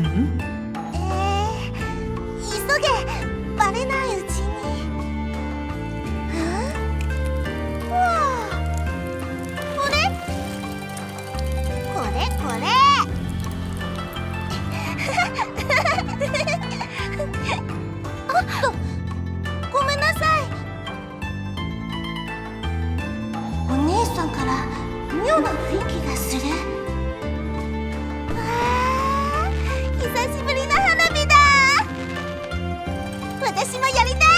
うえい、急げバレない。私もやりたい！